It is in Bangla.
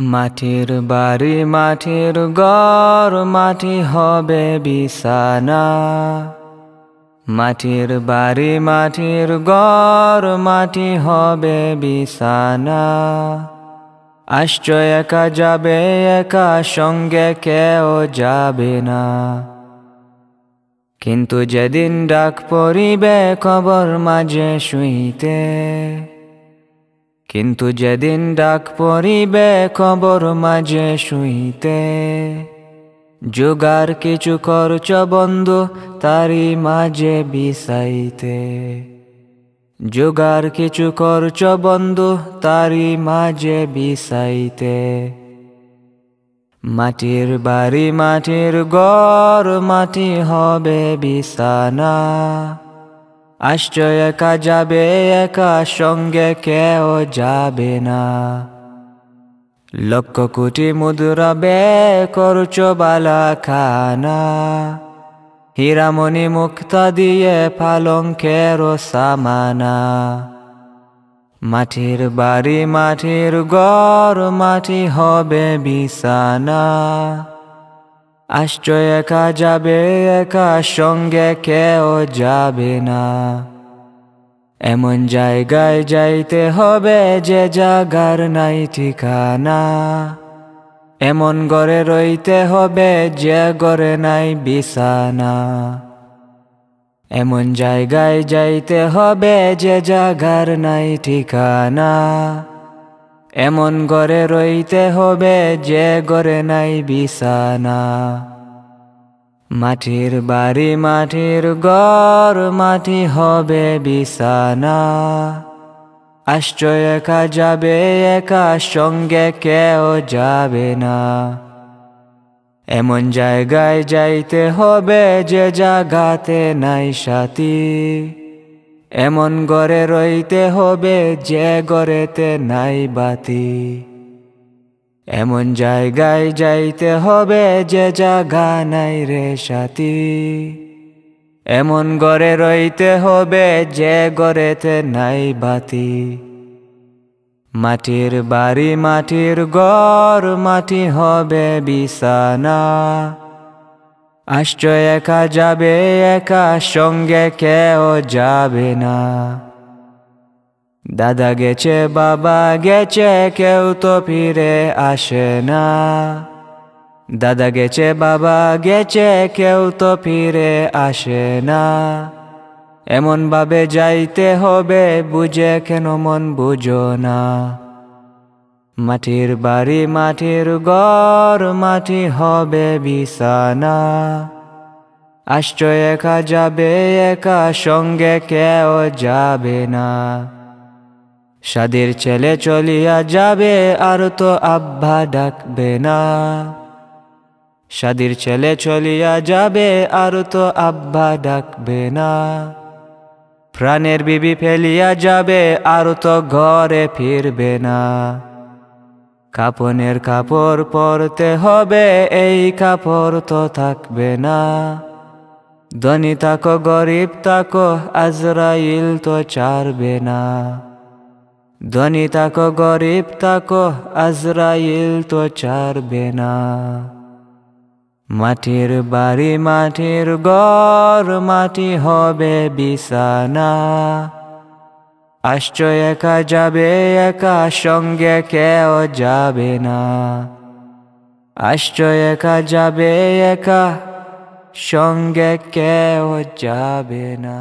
মাটির বাড়ি, মাটির গড় মাটি হবে বিছানা। মাটির বাড়ি, মাটির গড় মাটি হবে বিছানা। আশ্চর্য একা যাবে, একা সঙ্গে কেউ যাবে না। কিন্তু যেদিন ডাক পড়িবে কবর মাঝে শুইতে। কিন্তু যেদিন ডাক পড়িবে কবর মাঝে শুইতে যোগার কিছু করছ বন্ধু তারি মাঝে বিসাইতে যোগার কিছু করছ বন্ধু তারি মাঝে বিসাইতে মাটির বাড়ি, মাটির গড় মাটি হবে বিছানা। আশ্চর্য একা যাবে, একা সঙ্গে কেউ যাবে না। লক্ষ কোটি মুদ্রা বে করছ বালা খানা হীরামণি মুক্তা দিয়ে পালঙ্কের সামানা। মাটির বাড়ি, মাটির গড় মাটি হবে বিছানা। আশ্চর্য একা যাবে, একা সঙ্গে কেউ যাবে না। এমন জায়গায় যাইতে হবে যে জাগার নাই ঠিকানা। এমন গড়ে রইতে হবে যে গড়ে নাই বিছানা। এমন জায়গায় যাইতে হবে যে জাগার নাই ঠিকানা। এমন গড়ে রইতে হবে যে গড়ে নাই বিছানা। মাটির বাড়ি, মাটির গড় মাটি হবে বিছানা। আশ্চর্য একা যাবে, একা সঙ্গে কেউ যাবে না। এমন জায়গায় যাইতে হবে যে জাগাতে নাই সাথী। এমন গড়ে রইতে হবে যে গড়েতে নাই বাতি। এমন জায়গায় যাইতে হবে যে জাগা নাই রে সাথী। এমন গড়ে রইতে হবে যে গড়েতে নাই বাতি। মাটির বাড়ি, মাটির গড় মাটি হবে বিছানা। আশ্চর্য একা যাবে, একা সঙ্গে কেউ যাবে না। দাদা গেছে, বাবা গেছে, কেউ তো ফিরে আসে না। দাদা গেছে, বাবা গেছে, কেউ তো ফিরে আসে না। এমন ভাবে যাইতে হবে, বুঝে কেন মন বুঝো না। মাটির বাড়ি, মাটির গড় মাটি হবে বিছানা। আশ্চর্য একা যাবে, একা সঙ্গে কেউ যাবে না। সাদের ছেলে চলিয়া যাবে, আর তো আব্বা ডাকবে না। সাদির ছেলে চলিয়া যাবে, আর তো আব্বা ডাকবে না। প্রাণের বিবি ফেলিয়া যাবে, আর তো ঘরে ফিরবে না। কাপনের কাপড় পরতে হবে, এই কাপড় তো থাকবে না। ধনী তাকো গরিব তাকো আজরাইল তো চারবে না। ধনী তাকো গরিব তাকো আজরাইল তো চারবে না। মাটির বাড়ি, মাটির গড় মাটি হবে বিছানা। আশ্চর্য একা যাবে, একা সঙ্গে কেউ যাবে না। আশ্চর্য একা যাবে, একা সঙ্গে কেউ যাবে না।